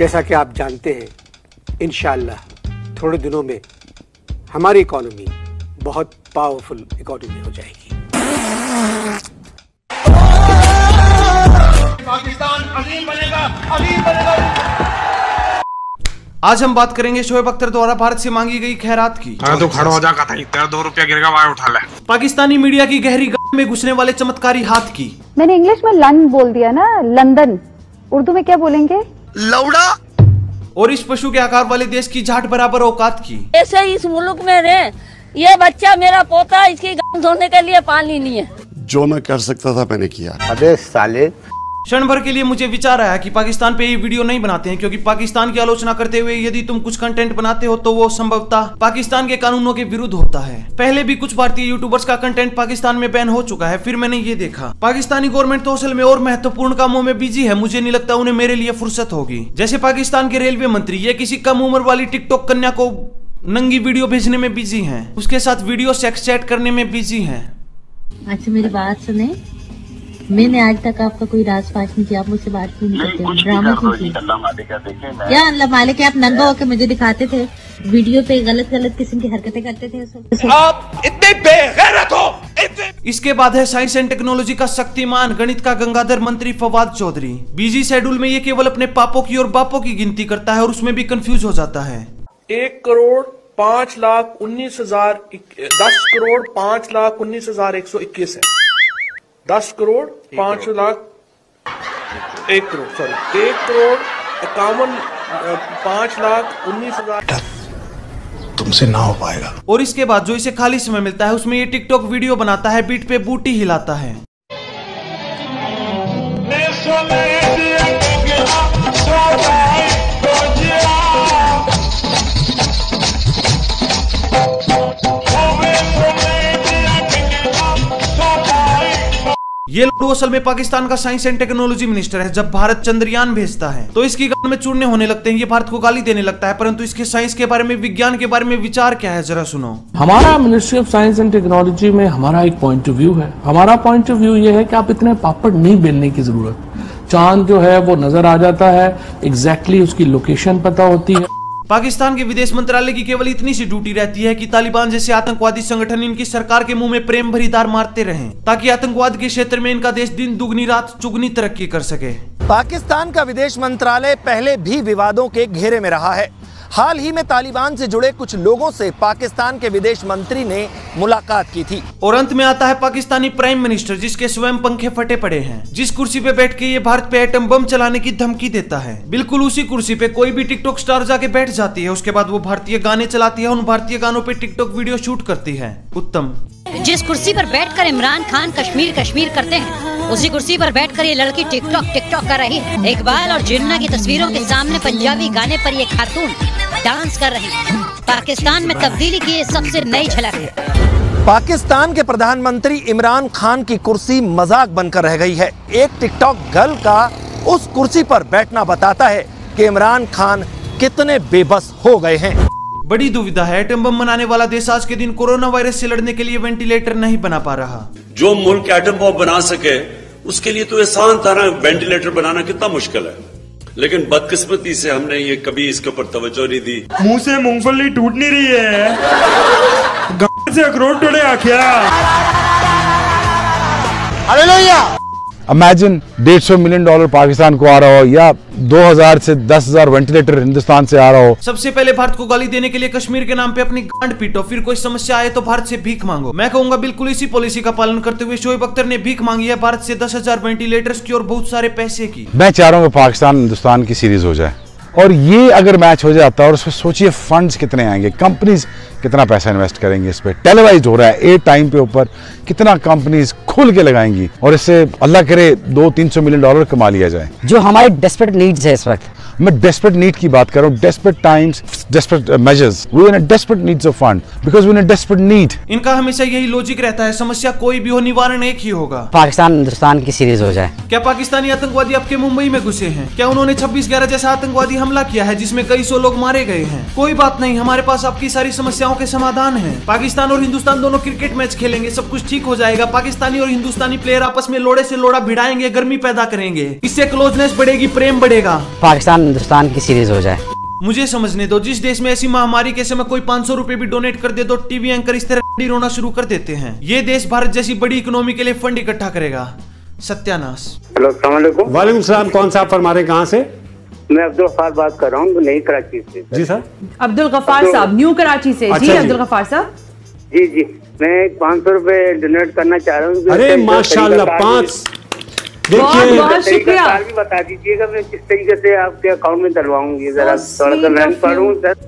जैसा कि आप जानते हैं इन थोड़े दिनों में हमारी इकोनॉमी बहुत पावरफुल इकोनॉमी हो जाएगी। पाकिस्तान अजीम बनेगा अजीम बनेगा। आज हम बात करेंगे शोएब अख्तर द्वारा भारत से मांगी गई खैरात की। अरे तू खड़ा हो जा था तेरा दो रुपया गिरेगा वहाँ उठा ले। पाकिस्तानी मीडिया की गहरी गाह में घुसने वाले चमत्कारी हाथ की। मैंने इंग्लिश में लन बोल दिया ना लंदन। उर्दू में क्या बोलेंगे? लौड़ा। और इस पशु के आकार वाले देश की झाट बराबर औकात की। ऐसे इस मुल्क में रहे ये बच्चा मेरा पोता इसकी गाँव धोने के लिए पानी नहीं है जो मैं कर सकता था मैंने किया। अरे साले क्षण भर के लिए मुझे विचार आया कि पाकिस्तान पे ये वीडियो नहीं बनाते हैं, क्योंकि पाकिस्तान की आलोचना करते हुए यदि तुम कुछ कंटेंट बनाते हो तो वो संभवतः पाकिस्तान के कानूनों के विरुद्ध होता है। पहले भी कुछ भारतीय यूट्यूबर्स का कंटेंट पाकिस्तान में बैन हो चुका है, फिर मैंने ये देखा। पाकिस्तानी गवर्नमेंट तो असल में और महत्वपूर्ण कामों में बिज़ी है, मुझे नहीं लगता उन्हें मेरे लिए फुर्सत होगी। जैसे पाकिस्तान के रेलवे मंत्री, ये किसी कम उम्र वाली टिकटॉक कन्या को नंगी वीडियो भेजने में बिज़ी है। उसके साथ वीडियो सेक्स चैट करने में बिज़ी है। अच्छा मेरी बात सुने। मैंने आज तक आपका कोई राज पाश नहीं किया आप मुझसे बात क्यों नहीं करते? ड्रामा क्यों किया क्या? अल्लाह मालिक है आप नंगा होकर मुझे दिखाते थे वीडियो पे गलत गलत किस्म की हरकतें करते थे आप इतने बेगैरत हो इसके बाद है साइंस एंड टेक्नोलॉजी का शक्तिमान गणित का गंगाधर मंत्री फवाद चौधरी। बिज़ी शेड्यूल में ये केवल अपने पापों की और बापों की गिनती करता है और उसमें भी कंफ्यूज हो जाता है। एक करोड़ पाँच लाख उन्नीस हज़ार दस करोड़ पाँच लाख उन्नीस हज़ार एक सौ इक्कीस है। दस करोड़ पाँच लाख एक करोड़ सॉरी एक करोड़ इक्यावन पाँच लाख उन्नीस हज़ार। तुमसे ना हो पाएगा। और इसके बाद जो इसे खाली समय मिलता है उसमें ये टिकटॉक वीडियो बनाता है बीट पे बूटी हिलाता है। ये लड्डू असल में पाकिस्तान का साइंस एंड टेक्नोलॉजी मिनिस्टर है, जब भारत चंद्रयान भेजता है। तो इसकी गान में चूरने होने लगते हैं, ये भारत को गाली देने लगता है, परंतु इसके साइंस के बारे में, विज्ञान के बारे में विचार क्या है, जरा सुनो। हमारा ministry of science and technology में हमारा एक पॉइंट ऑफ़ व्यू है। हमारा पॉइंट ऑफ़ व्यू ये है कि आप इतने पापड़ नहीं बेलने की ज़रूरत। चाँद जो है, वो नज़र आ जाता है एग्जैक्टली exactly उसकी लोकेशन पता होती है। पाकिस्तान के विदेश मंत्रालय की केवल इतनी सी ड्यूटी रहती है कि तालिबान जैसे आतंकवादी संगठन इनकी सरकार के मुँह में प्रेम भरी दार मारते रहें, ताकि आतंकवाद के क्षेत्र में इनका देश दिन दुगनी रात चुगनी तरक्की कर सके। पाकिस्तान का विदेश मंत्रालय पहले भी विवादों के घेरे में रहा है। हाल ही में तालिबान से जुड़े कुछ लोगों से पाकिस्तान के विदेश मंत्री ने मुलाकात की थी। और अंत में आता है पाकिस्तानी प्राइम मिनिस्टर जिसके स्वयं पंखे फटे पड़े हैं जिस कुर्सी पे बैठ के ये भारत पे एटम बम चलाने की धमकी देता है। बिल्कुल उसी कुर्सी पे कोई भी टिकटॉक स्टार जाके बैठ जाती है उसके बाद वो भारतीय गाने चलाती है उन भारतीय गानों पे टिकटॉक वीडियो शूट करती है। उत्तम। जिस कुर्सी पर बैठकर इमरान खान कश्मीर कश्मीर करते हैं उसी कुर्सी पर बैठकर ये लड़की टिकटॉक टिकटॉक कर रही है। इकबाल और जिन्ना की तस्वीरों के सामने पंजाबी गाने पर ये खातून डांस कर रही है। पाकिस्तान में तब्दीली की ये सबसे नई झलक है। पाकिस्तान के प्रधानमंत्री इमरान खान की कुर्सी मज़ाक बनकर रह गई है। एक टिकटॉक गर्ल का उस कुर्सी पर बैठना बताता है कि इमरान खान कितने बेबस हो गए हैं। बड़ी दुविधा है। एटम बम बनाने वाला देश आज के दिन कोरोना वायरस से लड़ने के लिए वेंटिलेटर नहीं बना पा रहा। जो मुल्क एटम बम बना सके उसके लिए तो आसान था ना वेंटिलेटर बनाना कितना मुश्किल है। लेकिन बदकिस्मती से हमने ये कभी इसके ऊपर तवज्जो नहीं दी। मुँह से मूंगफली टूट नहीं रही है। गाँव से अखरोट टूटे आखिया। इमेजिन डेढ़ सौ मिलियन डॉलर पाकिस्तान को आ रहा हो या 2000 से 10000 वेंटिलेटर हिंदुस्तान से आ रहा हो। सबसे पहले भारत को गाली देने के लिए कश्मीर के नाम पे अपनी गांड पीटो फिर कोई समस्या आए तो भारत से भीख मांगो। मैं कहूँगा बिल्कुल इसी पॉलिसी का पालन करते हुए शोएब अख्तर ने भीख मांगी है भारत से दस हज़ार वेंटिलेटर्स की और बहुत सारे पैसे की। मैं चाह रहा हूँ पाकिस्तान हिंदुस्तान की सीरीज़ हो जाए। और ये अगर मैच हो जाता है और उसमें सोचिए फंड्स कितने आएँगे कंपनीज़ कितना पैसा इन्वेस्ट करेंगे इस पर टेलीवाइज हो रहा है ए टाइम पे ऊपर कितना कंपनीज़ खुल के लगाएँगी और इससे अल्लाह करे दो तीन सौ मिलियन डॉलर कमा लिया जाए। जो हमारे डेस्परेट नीड्स है इस वक्त। मैं डेस्परेट नीड की बात कर रहा हूँ desperate times desperate measures we in desperate needs of fund because we in desperate need इनका हमेशा यही लॉजिक रहता है समस्या कोई भी हो निवारण एक ही होगा। पाकिस्तान हिंदुस्तान की सीरीज़ हो जाए। क्या पाकिस्तानी आतंकवादी आपके मुंबई में घुसे हैं? क्या उन्होंने 26 ग्यारह जैसा आतंकवादी हमला किया है जिसमें कई सौ लोग मारे गए हैं? कोई बात नहीं हमारे पास आपकी सारी समस्याओं समस्याओं के समाधान है। पाकिस्तान और हिंदुस्तान दोनों क्रिकेट मैच खेलेंगे सब कुछ ठीक हो जाएगा। पाकिस्तानी और हिंदुस्तानी प्लेयर आपस में लोड़े से लोड़ा भिड़ाएँगे गर्मी पैदा करेंगे। इससे क्लोजनेस बढ़ेगी प्रेम बढ़ेगा। पाकिस्तान हिंदुस्तान की सीरीज़ हो जाए। मुझे समझने दो जिस देश में ऐसी महामारी के समय कोई 500 रुपए भी डोनेट कर दे तो टीवी एंकर इस तरह रोना शुरू कर देते हैं। ये देश भारत जैसी बड़ी इकोनॉमी के लिए फंड इकट्ठा करेगा। सत्यानाश। हेलो वालेकुम। सलाम कौन सा आप फरमा रहे कहाँ से? मैं अब्दुल गफार बात कर रहा हूँ नई कराची से। जी सर। अब्दुल गफार साहब न्यू कराची से। अच्छा जी जी। अब्दुल गफार साहब। जी जी। मैं पाँच सौ रूपए डोनेट करना चाह रहा हूँ। अरे माशाल्लाह पाँच बहुत उसका शुक्रिया। भी बता दीजिएगा मैं किस तरीके से आपके अकाउंट में डलवाऊँगी जरा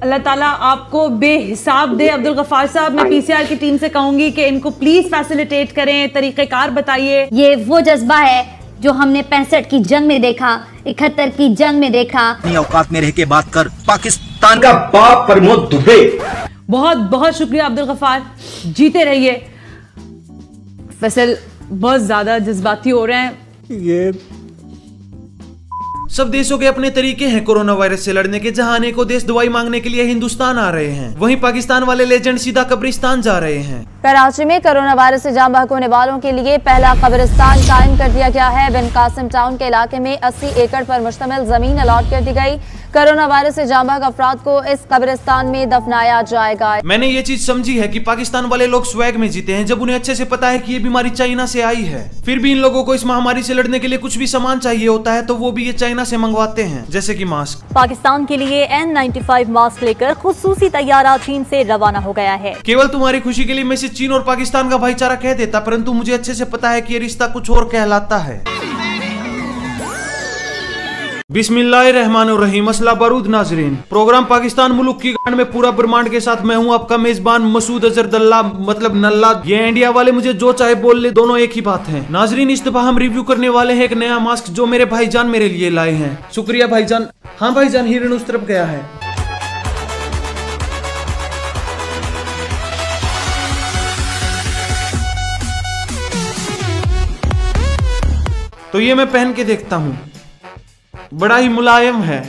अल्लाह ताला आपको बेहिसाब दे अब्दुल गफार साहब मैं पीसीआर की टीम से कहूँगी कि इनको प्लीज़ फैसिलिटेट करें तरीक़ेकार बताइए। ये वो जज्बा है जो हमने पैंसठ की जंग में देखा इकहत्तर की जंग में देखा। अपनी औकात में रह के बात कर पाकिस्तान का बाप प्रमोद दुबे बहुत बहुत शुक्रिया अब्दुल गफार। जीते रहिए। फैसल बहुत ज़्यादा जज्बाती हो रहे हैं। ये सब देशों के अपने तरीके हैं कोरोना वायरस से लड़ने के जहाँ अनेकों देश दवाई मांगने के लिए हिंदुस्तान आ रहे हैं। वहीं पाकिस्तान वाले लेजेंड सीधा कब्रिस्तान जा रहे हैं। कराची में कोरोना वायरस से जाम बहक होने वालों के लिए पहला कब्रिस्तान कायम कर दिया गया है। बिन कासिम टाउन के इलाके में 80 एकड़ पर मुश्तमिल ज़मीन अलॉट कर दी गई। कोरोना वायरस से जाम बहक अफराद को इस कब्रिस्तान में दफनाया जाएगा। मैंने ये चीज़ समझी है कि पाकिस्तान वाले लोग स्वैग में जीते हैं जब उन्हें अच्छे से पता है कि ये बीमारी चाइना से आई है। फिर भी इन लोगों को इस महामारी से लड़ने के लिए कुछ भी सामान चाहिए होता है तो वो भी ये चाइना से मंगवाते हैं जैसे की मास्क। पाकिस्तान के लिए एन मास्क लेकर खसूसी तैयारा चीन ऐसी रवाना हो गया है। केवल तुम्हारी खुशी के लिए मैं इसे चीन और पाकिस्तान का भाईचारा कह देता परंतु मुझे अच्छे से पता है कि ये रिश्ता कुछ और कहलाता है। बिस्मिल्लाहिर्रहमानिर्रहीम। असला बारूद नाजरीन। प्रोग्राम पाकिस्तान मुल्क की गांड में पूरा ब्रह्मांड के साथ मैं हूँ आपका मेजबान मसूद अजहर दल्ला मतलब नल्ला ये इंडिया वाले मुझे जो चाहे बोल ले, दोनों एक ही बात है। नाजरीन, इस दफ़ा हम रिव्यू करने वाले हैं एक नया मास्क जो मेरे भाईजान मेरे लिए लाए हैं। शुक्रिया भाईजान। हाँ भाईजान, हिरन उस तरफ़ गया है। तो ये मैं पहन के देखता हूँ। बड़ा ही मुलायम है।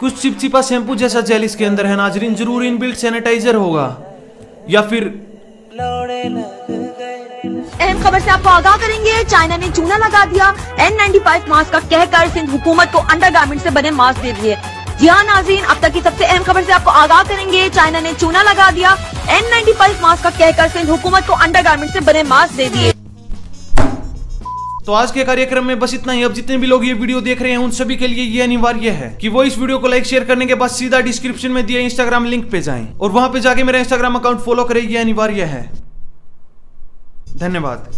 कुछ चिपचिपा शैम्पू जैसा जेल इसके अंदर है, नाजरीन, ज़रूर इनबिल्ट सैनिटाइजर होगा। या फिर अहम खबर से आपको आगाह करेंगे, चाइना ने चूना लगा दिया। एन नाइन्टी फाइव मास्क का कहकर सिंध हुकूमत को अंडरगारमेंट से बने मास्क दे दिए। जी हाँ नाजीन अब तक की सबसे अहम खबर से आपको आगाह करेंगे, चाइना ने चूना लगा दिया। एन नाइन्टी फाइव मास्क का कहकर सिंध हुकूमत को अंडरगारमेंट से बने मास्क दे दिए। तो आज के कार्यक्रम में बस इतना ही। अब जितने भी लोग ये वीडियो देख रहे हैं, उन सभी के लिए ये अनिवार्य है कि वो इस वीडियो को लाइक शेयर करने के बाद सीधा डिस्क्रिप्शन में दिए इंस्टाग्राम लिंक पे जाएँ। और वहाँ पे जाके मेरा इंस्टाग्राम अकाउंट फॉलो करें, ये अनिवार्य है। धन्यवाद।